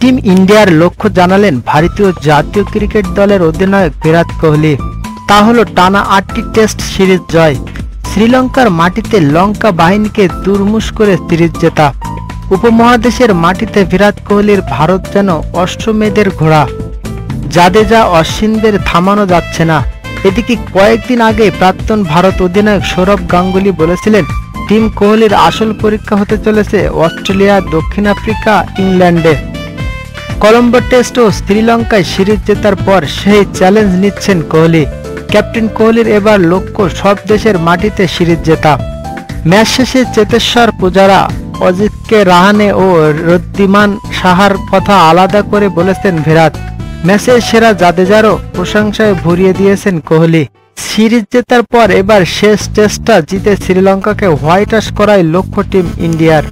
Team ইন্ডিয়ার লক্ষ্য জানালেন ভারতীয় জাতীয় ক্রিকেট দলের অধিনায়ক বিরাট কোহলি। তা হলো টানা আটটি টেস্ট সিরিজ জয়। শ্রীলঙ্কার মাটিতে লঙ্কা বাহিনীকে দুর্মুষ করে সিরিজ জেতা। উপমহাদেশের মাটিতে বিরাট কোহলির ভারত যেন অষ্টমেদের ঘোড়া। জাদেজা অশ্বিনদের থামানো যাচ্ছে না। এদিকে কয়েকদিন আগে প্রাক্তন ভারত অধিনায়ক সৌরভ গাঙ্গুলি বলেছিলেন, টিম কোহলির আসল পরীক্ষা হতে চলেছে অস্ট্রেলিয়া, দক্ষিণ আফ্রিকা, ইংল্যান্ডে। কলম্বো টেস্ট ও শ্রীলঙ্কায় সিরিজ জেতার পর সেই চ্যালেঞ্জ নিচ্ছেন কোহলি। ক্যাপ্টেন কোহলির এবার লক্ষ্য সব দেশের মাটিতে সিরিজ জেতা। ম্যাচ শেষে চেতেশ্বর পূজারা অজিতকে রাহানে ও রদ্দিমান সাহার কথা আলাদা করে বলেছেন বিরাট ম্যাচের সেরা জাদেজারও প্রশংসায় ভরিয়ে দিয়েছেন কোহলি। সিরিজ জেতার পর এবার শেষ টেস্টটা জিতে শ্রীলঙ্কাকে হোয়াইট ওয়াশ করাই লক্ষ্য টিম ইন্ডিয়ার।